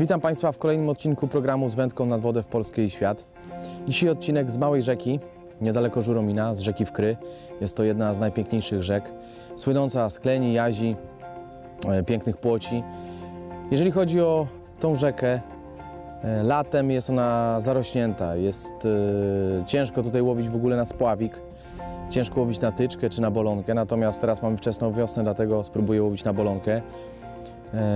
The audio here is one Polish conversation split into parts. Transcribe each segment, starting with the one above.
Witam Państwa w kolejnym odcinku programu z wędką nad wodę w Polskę i świat. Dzisiaj odcinek z Małej Rzeki, niedaleko Żuromina, z rzeki Wkry. Jest to jedna z najpiękniejszych rzek, słynąca z kleni, jazi, e, pięknych płoci. Jeżeli chodzi o tą rzekę, e, latem jest ona zarośnięta, jest e, ciężko tutaj łowić w ogóle na spławik, ciężko łowić na tyczkę czy na bolonkę, natomiast teraz mamy wczesną wiosnę, dlatego spróbuję łowić na bolonkę.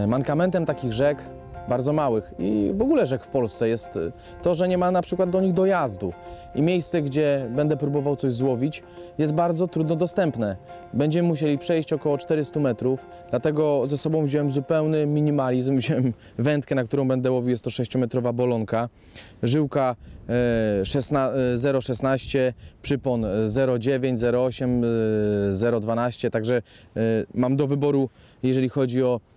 Mankamentem takich rzek, bardzo małych. I w ogóle rzek w Polsce jest e, to, że nie ma na przykład do nich dojazdu. I miejsce, gdzie będę próbował coś złowić jest bardzo trudno dostępne. Będziemy musieli przejść około 400 metrów, dlatego ze sobą wziąłem zupełny minimalizm, wziąłem wędkę, na którą będę łowił, jest to 6-metrowa bolonka, żyłka e, 16 e, 0,16, przypon 0,9, 0,8, e, 0,12, także e, mam do wyboru, jeżeli chodzi o e,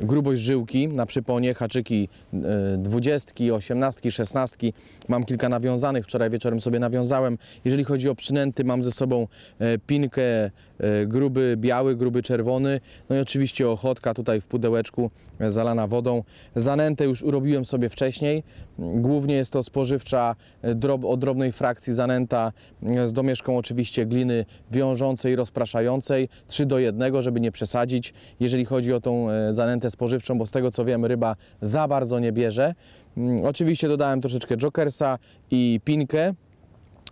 grubość żyłki na przyponie, haczyki e, 20, 18, 16. Mam kilka nawiązanych, wczoraj wieczorem sobie nawiązałem. Jeżeli chodzi o przynęty, mam ze sobą e, pinkę e, gruby biały, gruby czerwony, no i oczywiście ochotka tutaj w pudełeczku e, zalana wodą. Zanętę już urobiłem sobie wcześniej. Głównie jest to spożywcza e, drob, o drobnej frakcji zanęta e, z domieszką oczywiście gliny wiążącej, rozpraszającej 3 do 1, żeby nie przesadzić. Jeżeli chodzi o tą e, zanętę spożywczą, bo z tego co wiem ryba za bardzo nie bierze. Mm, Oczywiście dodałem troszeczkę jokersa i pinkę.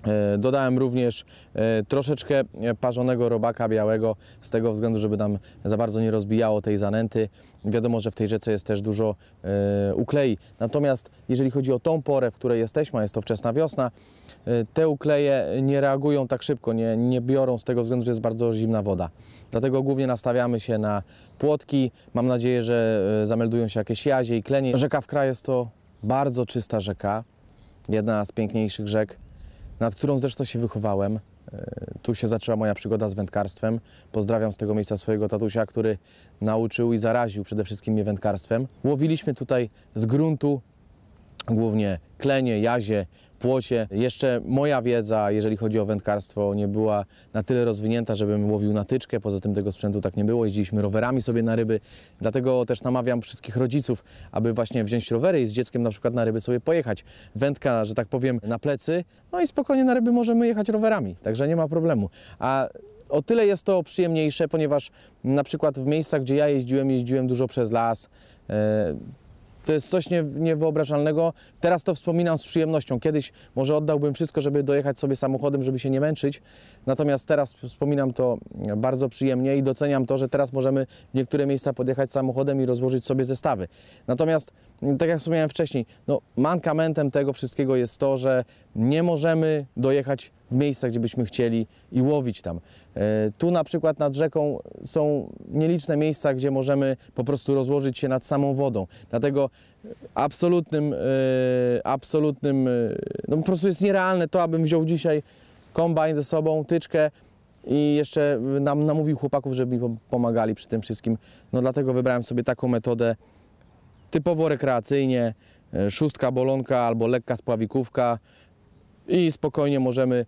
E, Dodałem również e, troszeczkę e, parzonego robaka białego z tego względu, żeby nam za bardzo nie rozbijało tej zanęty. Wiadomo, że w tej rzece jest też dużo uklei. Natomiast jeżeli chodzi o tą porę, w której jesteśmy, a jest to wczesna wiosna, te ukleje nie reagują tak szybko, nie, nie biorą z tego względu, że jest bardzo zimna woda. Dlatego głównie nastawiamy się na płotki. Mam nadzieję, że zameldują się jakieś jazie i klenie. Rzeka Wkra jest to bardzo czysta rzeka, jedna z piękniejszych rzek nad którą zresztą się wychowałem. E, Tu się zaczęła moja przygoda z wędkarstwem. Pozdrawiam z tego miejsca swojego tatusia, który nauczył i zaraził przede wszystkim mnie wędkarstwem. Łowiliśmy tutaj z gruntu głównie klenie, jazie, płocie. Jeszcze moja wiedza, jeżeli chodzi o wędkarstwo, nie była na tyle rozwinięta, żebym łowił na tyczkę. Poza tym tego sprzętu tak nie było. Jeździliśmy rowerami sobie na ryby. Dlatego też namawiam wszystkich rodziców, aby właśnie wziąć rowery i z dzieckiem na przykład na ryby sobie pojechać. Wędka, że tak powiem, na plecy, no i spokojnie na ryby możemy jechać rowerami. Także nie ma problemu. A o tyle jest to przyjemniejsze, ponieważ na przykład w miejscach, gdzie ja jeździłem, jeździłem dużo przez las. To jest coś nie, niewyobrażalnego. Teraz to wspominam z przyjemnością. Kiedyś może oddałbym wszystko, żeby dojechać sobie samochodem, żeby się nie męczyć. Natomiast teraz wspominam to bardzo przyjemnie i doceniam to, że teraz możemy w niektóre miejsca podjechać samochodem i rozłożyć sobie zestawy. Natomiast, tak jak wspomniałem wcześniej, no, mankamentem tego wszystkiego jest to, że nie możemy dojechać w miejsca, gdzie byśmy chcieli i łowić tam. E, Tu na przykład nad rzeką są nieliczne miejsca, gdzie możemy po prostu rozłożyć się nad samą wodą. Dlatego absolutnym, e, absolutnym, e, no po prostu jest nierealne to, abym wziął dzisiaj kombajn ze sobą, tyczkę i jeszcze nam namówił chłopaków, żeby mi pom- pomagali przy tym wszystkim. No dlatego wybrałem sobie taką metodę typowo rekreacyjnie, szóstka bolonka albo lekka spławikówka i spokojnie możemy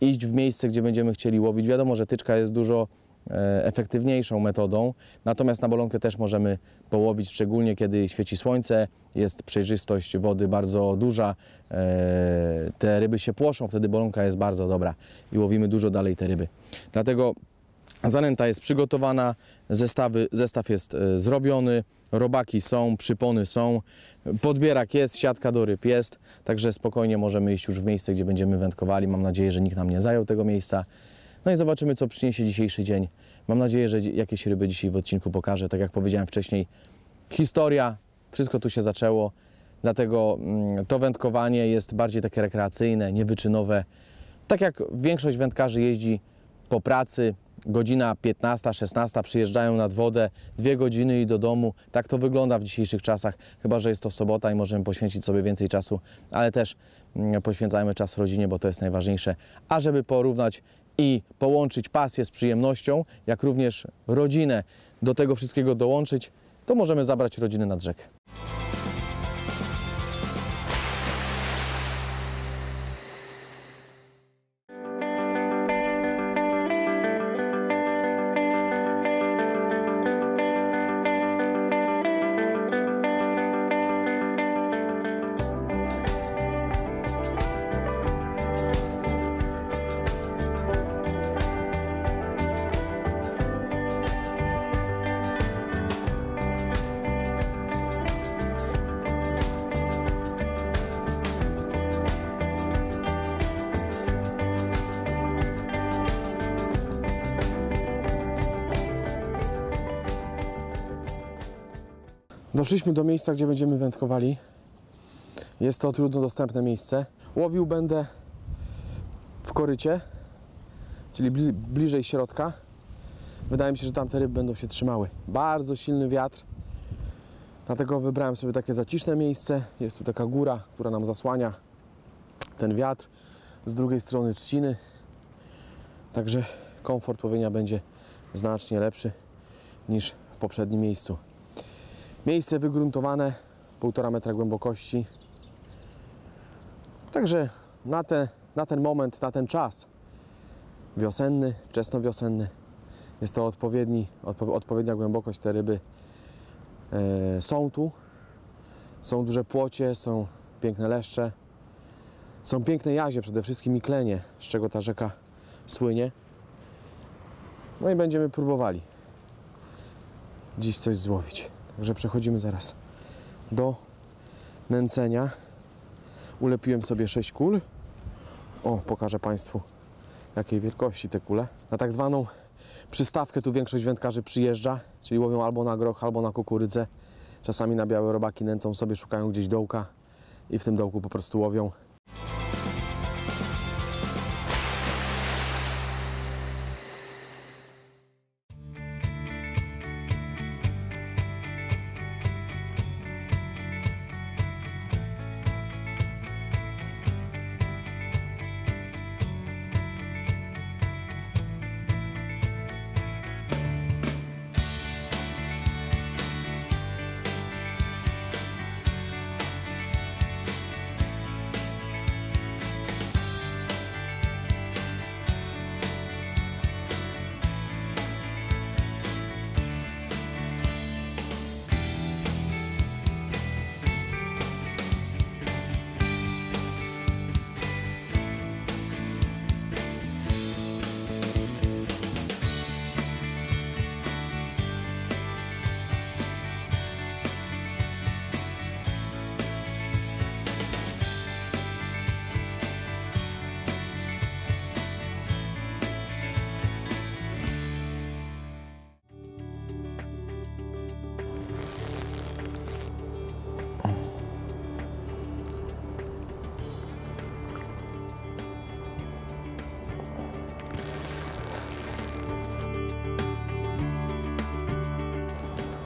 iść w miejsce, gdzie będziemy chcieli łowić. Wiadomo, że tyczka jest dużo e, efektywniejszą metodą, natomiast na bolonkę też możemy połowić, szczególnie kiedy świeci słońce, jest przejrzystość wody bardzo duża, e, te ryby się płoszą, wtedy bolonka jest bardzo dobra i łowimy dużo dalej te ryby. Dlatego Zanęta jest przygotowana, zestawy, zestaw jest e, zrobiony, robaki są, przypony są, podbierak jest, siatka do ryb jest, także spokojnie możemy iść już w miejsce, gdzie będziemy wędkowali. Mam nadzieję, że nikt nam nie zajął tego miejsca. No i zobaczymy, co przyniesie dzisiejszy dzień. Mam nadzieję, że jakieś ryby dzisiaj w odcinku pokażę. Tak jak powiedziałem wcześniej, historia, wszystko tu się zaczęło, dlatego mm, to wędkowanie jest bardziej takie rekreacyjne, niewyczynowe. Tak jak większość wędkarzy jeździ po pracy, godzina 15-16 przyjeżdżają nad wodę, dwie godziny i do domu. Tak to wygląda w dzisiejszych czasach, chyba że jest to sobota i możemy poświęcić sobie więcej czasu, ale też mm, poświęcajmy czas rodzinie, bo to jest najważniejsze. A żeby porównać i połączyć pasję z przyjemnością, jak również rodzinę do tego wszystkiego dołączyć, to możemy zabrać rodziny nad rzekę. Doszliśmy do miejsca, gdzie będziemy wędkowali. Jest to trudno dostępne miejsce. Łowił będę w korycie, czyli bli- bliżej środka. Wydaje mi się, że tam te ryby będą się trzymały. Bardzo silny wiatr, dlatego wybrałem sobie takie zaciszne miejsce. Jest tu taka góra, która nam zasłania ten wiatr. Z drugiej strony trzciny, także komfort łowienia będzie znacznie lepszy niż w poprzednim miejscu. Miejsce wygruntowane, 1,5 metra głębokości. Także na, te, na ten moment, na ten czas wiosenny, wczesnowiosenny, jest to odpowiedni, odpo, odpowiednia głębokość. Te ryby e, są tu. Są duże płocie, są piękne leszcze. Są piękne jazie, przede wszystkim i klenie, z czego ta rzeka słynie. No i będziemy próbowali dziś coś złowić. Także przechodzimy zaraz do nęcenia. Ulepiłem sobie 6 kul. O, pokażę Państwu jakiej wielkości te kule. Na tak zwaną przystawkę tu większość wędkarzy przyjeżdża, czyli łowią albo na groch, albo na kukurydzę. Czasami na białe robaki nęcą sobie, szukają gdzieś dołka i w tym dołku po prostu łowią.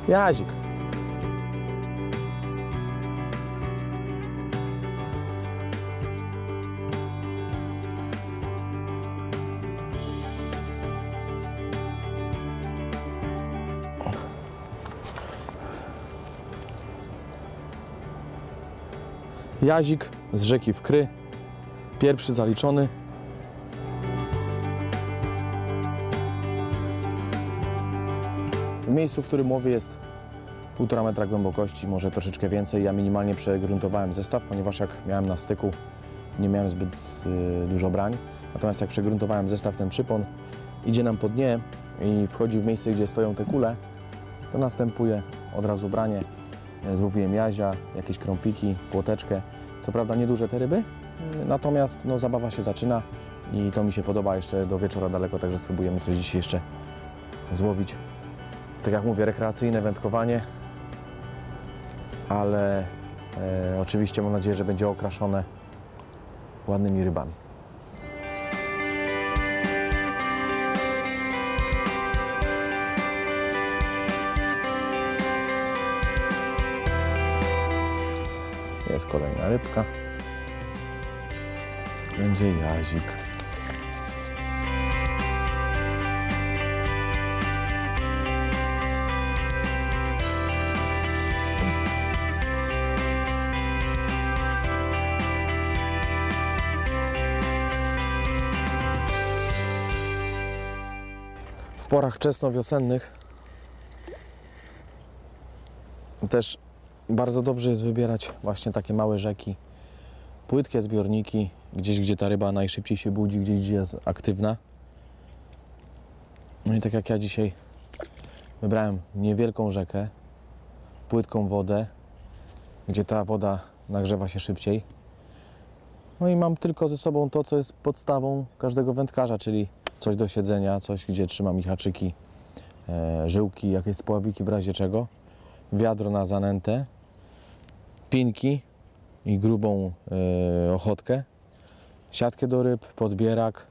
Jazik. Jazik z rzeki Wkry. Pierwszy zaliczony. Miejscu, w którym łowię jest 1,5 metra głębokości, może troszeczkę więcej. Ja minimalnie przegruntowałem zestaw, ponieważ jak miałem na styku, nie miałem zbyt y, dużo brań. Natomiast jak przegruntowałem zestaw, ten przypon idzie nam po dnie i wchodzi w miejsce, gdzie stoją te kule, to następuje od razu branie. E, Złowiłem jazia, jakieś krąpiki, płoteczkę. Co prawda nieduże te ryby, y, natomiast no, zabawa się zaczyna i to mi się podoba jeszcze do wieczora daleko, także spróbujemy coś dzisiaj jeszcze złowić tak jak mówię, rekreacyjne wędkowanie, ale e, oczywiście mam nadzieję, że będzie okraszone ładnymi rybami. Jest kolejna rybka. Będzie jazik. Porach wczesnowiosennych też bardzo dobrze jest wybierać właśnie takie małe rzeki, płytkie zbiorniki, gdzieś gdzie ta ryba najszybciej się budzi, gdzieś gdzie jest aktywna. No i tak jak ja dzisiaj wybrałem niewielką rzekę, płytką wodę, gdzie ta woda nagrzewa się szybciej. No i mam tylko ze sobą to, co jest podstawą każdego wędkarza, czyli coś do siedzenia, coś, gdzie trzymam i haczyki, e, żyłki, jakieś spławiki w razie czego. wiadro na zanętę, pinki i grubą e, ochotkę, siatkę do ryb, podbierak,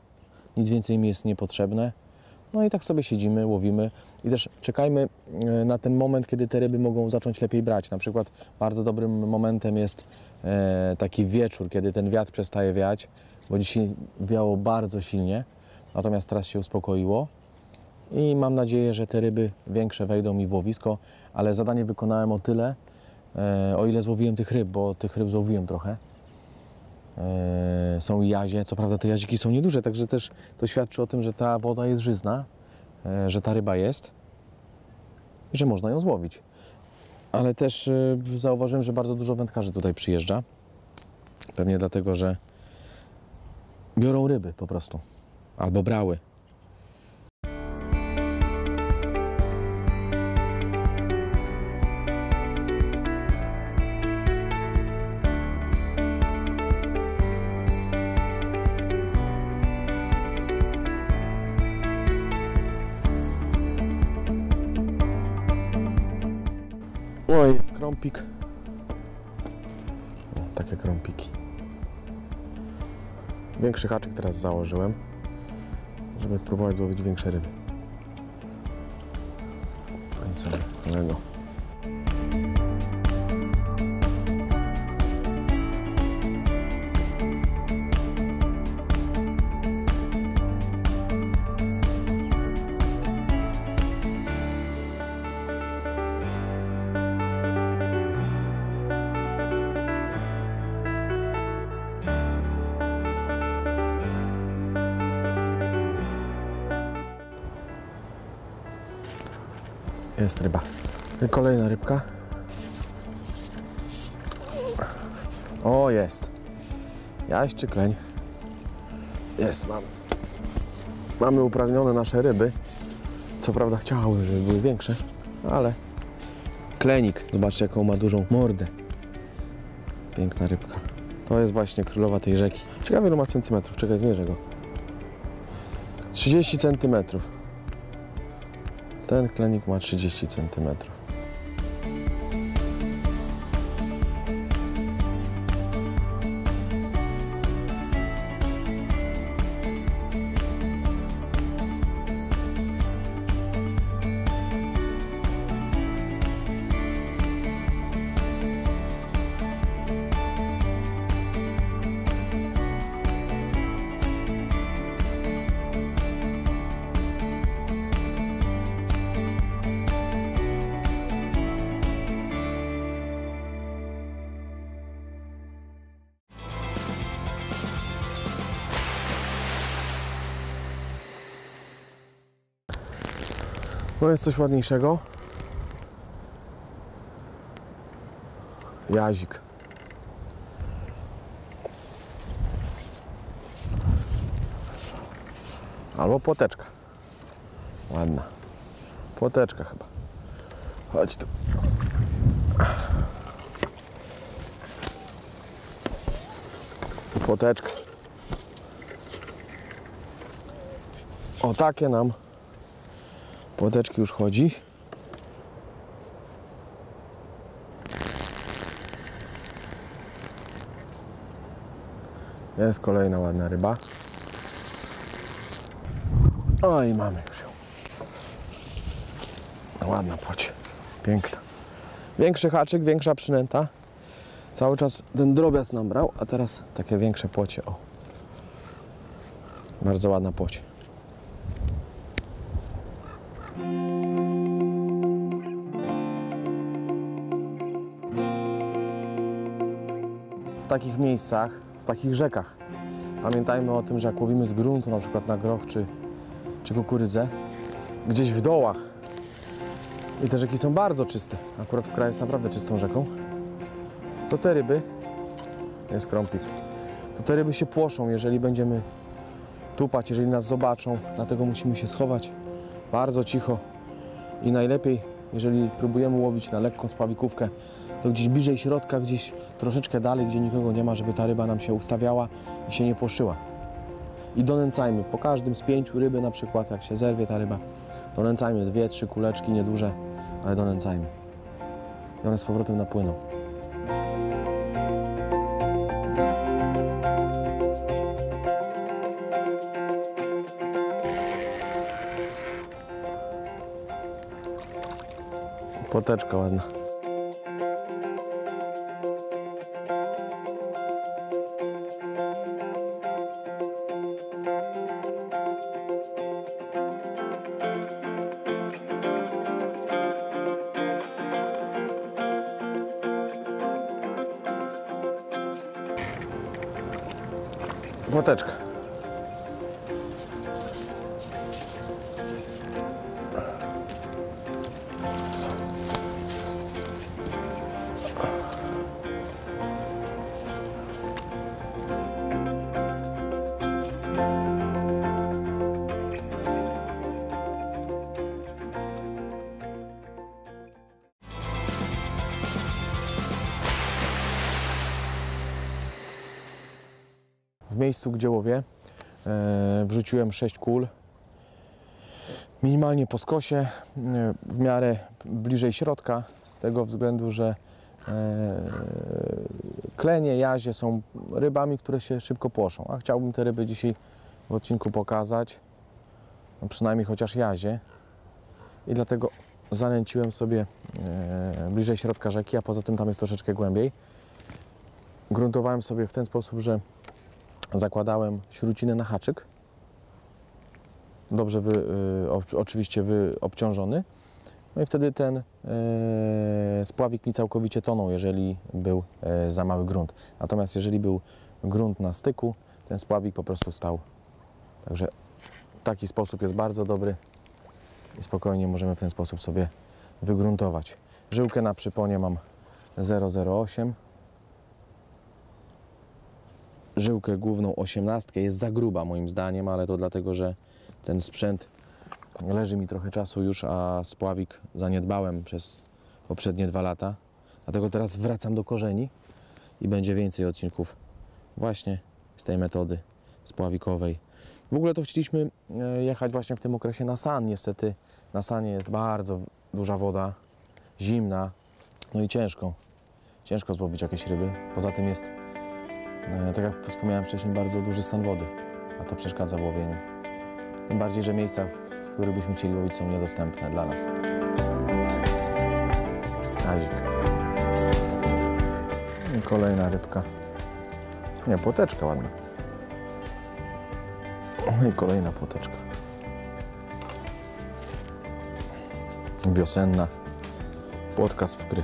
nic więcej mi jest niepotrzebne. No i tak sobie siedzimy, łowimy i też czekajmy e, na ten moment, kiedy te ryby mogą zacząć lepiej brać. Na przykład bardzo dobrym momentem jest e, taki wieczór, kiedy ten wiatr przestaje wiać, bo dzisiaj wiało bardzo silnie, natomiast teraz się uspokoiło i mam nadzieję, że te ryby większe wejdą mi w łowisko, ale zadanie wykonałem o tyle, e, o ile złowiłem tych ryb, bo tych ryb złowiłem trochę. E, są jazie, co prawda te jaziki są nieduże, także też to świadczy o tym, że ta woda jest żyzna, e, że ta ryba jest i że można ją złowić. Ale też zauważyłem, że bardzo dużo wędkarzy tutaj przyjeżdża. Pewnie dlatego, że biorą ryby po prostu. Albo brały. O, jest krąpik. O, takie krąpiki. Większy haczyk teraz założyłem, próbować złowić większe ryby. Pani sobie kolego. Jaś czy kleń? Jest, mamy. Mamy uprawnione nasze ryby. Co prawda chciałabym, żeby były większe, ale klenik. Zobaczcie, jaką ma dużą mordę. Piękna rybka. To jest właśnie królowa tej rzeki. Ciekawe, ile ma centymetrów. Czekaj, zmierzę go. 30 centymetrów. Ten klenik ma 30 cm. Jest coś ładniejszego. Jazik. Albo płoteczka. Ładna. Płoteczka chyba. Chodź tu. Płoteczka. O takie nam Płoteczki już chodzi. Jest kolejna ładna ryba. O i mamy już ją. Ładna płoć. Piękna. Większy haczyk, większa przynęta. Cały czas ten drobiazg nam brał, a teraz takie większe płocie. O. Bardzo ładna płoć. W takich miejscach, w takich rzekach. Pamiętajmy o tym, że jak łowimy z gruntu, na przykład na groch czy, czy kukurydzę, gdzieś w dołach. I te rzeki są bardzo czyste, akurat w kraju jest naprawdę czystą rzeką, to te ryby, jest krąpik, to te ryby się płoszą, jeżeli będziemy tupać, jeżeli nas zobaczą, dlatego musimy się schować bardzo cicho i najlepiej, jeżeli próbujemy łowić na lekką spławikówkę, to gdzieś bliżej środka, gdzieś troszeczkę dalej, gdzie nikogo nie ma, żeby ta ryba nam się ustawiała i się nie płoszyła. I donęcajmy, po każdym z pięciu ryby na przykład, jak się zerwie ta ryba, donęcajmy dwie, trzy kuleczki nieduże, ale donęcajmy. i one z powrotem napłyną. Płoteczka ładna. Miejscu, gdzie łowię, e, wrzuciłem 6 kul. Minimalnie po skosie, e, w miarę bliżej środka, z tego względu, że e, klenie, jazie są rybami, które się szybko płoszą. A chciałbym te ryby dzisiaj w odcinku pokazać, no przynajmniej chociaż jazie. I dlatego zanęciłem sobie bliżej środka rzeki, a poza tym tam jest troszeczkę głębiej. Gruntowałem sobie w ten sposób, że zakładałem śrucinę na haczyk. Dobrze wy, y, oczywiście wy, obciążony. No i wtedy ten y, spławik mi całkowicie tonął, jeżeli był y, za mały grunt. Natomiast jeżeli był grunt na styku, ten spławik po prostu stał. Także taki sposób jest bardzo dobry i spokojnie możemy w ten sposób sobie wygruntować. Żyłkę na przyponie mam 008 żyłkę główną 18 jest za gruba moim zdaniem, ale to dlatego, że ten sprzęt leży mi trochę czasu już, a spławik zaniedbałem przez poprzednie dwa lata. Dlatego teraz wracam do korzeni i będzie więcej odcinków właśnie z tej metody spławikowej. W ogóle to chcieliśmy e, jechać właśnie w tym okresie na San. Niestety na Sanie jest bardzo duża woda, zimna, no i ciężko. Ciężko złowić jakieś ryby. Poza tym jest Tak jak wspomniałem wcześniej, bardzo duży stan wody, a to przeszkadza w łowieniu. Tym bardziej, że miejsca, w których byśmy chcieli łowić, są niedostępne dla nas. Kazik. I kolejna rybka. Nie, płoteczka ładna. I kolejna płoteczka. Wiosenna. Płotka z wkry.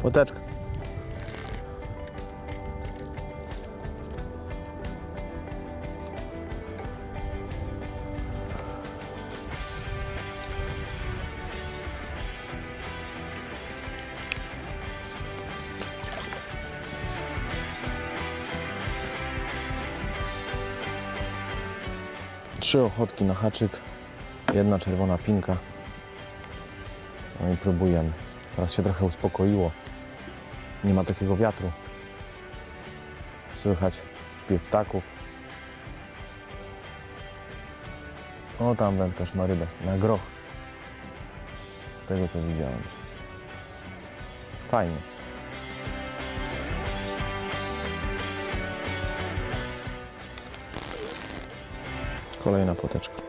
Płoteczka. Trzy ochotki na haczyk, jedna czerwona pinka. No i próbujemy. Teraz się trochę uspokoiło. Nie ma takiego wiatru. Słychać śpiew ptaków. O, tam wędkarz ma rybę, na groch. Z tego co widziałem. Fajnie. Kolejna poteczka.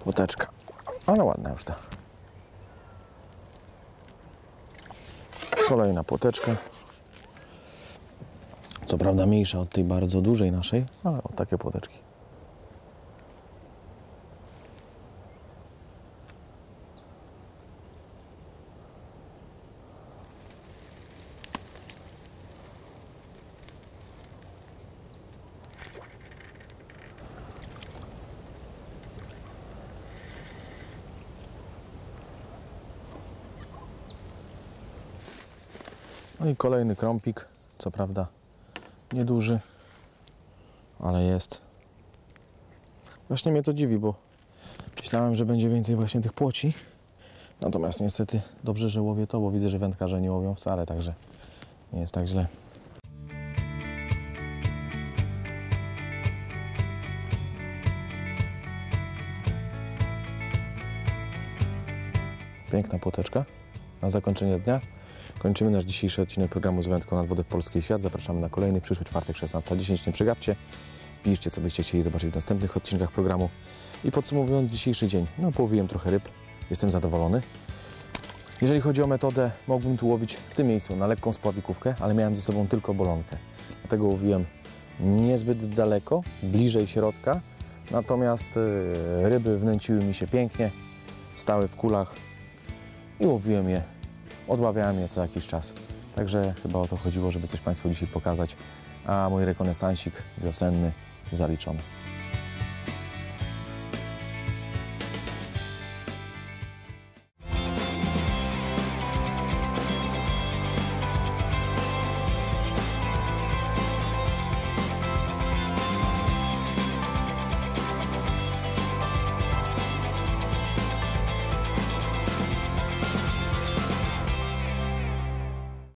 Płoteczka. Ale ładna już ta. Kolejna płoteczka. Co prawda mniejsza od tej bardzo dużej naszej, ale o takie płoteczki. No i kolejny krąpik, co prawda nieduży, ale jest. Właśnie mnie to dziwi, bo myślałem, że będzie więcej właśnie tych płoci. Natomiast niestety dobrze, że łowię to, bo widzę, że wędkarze nie łowią wcale, także nie jest tak źle. Piękna płoteczka na zakończenie dnia. Kończymy nasz dzisiejszy odcinek programu z wędką nad wodę w Polski Świat. Zapraszamy na kolejny przyszły czwartek 16.10. Nie przegapcie. Piszcie, co byście chcieli zobaczyć w następnych odcinkach programu. I podsumowując dzisiejszy dzień, no połowiłem trochę ryb. Jestem zadowolony. Jeżeli chodzi o metodę, mógłbym tu łowić w tym miejscu na lekką spławikówkę, ale miałem ze sobą tylko bolonkę. Dlatego łowiłem niezbyt daleko, bliżej środka. Natomiast e, ryby wnęciły mi się pięknie, stały w kulach i łowiłem je, odławiałem je co jakiś czas. Także chyba o to chodziło, żeby coś Państwu dzisiaj pokazać, a mój rekonesansik wiosenny zaliczony.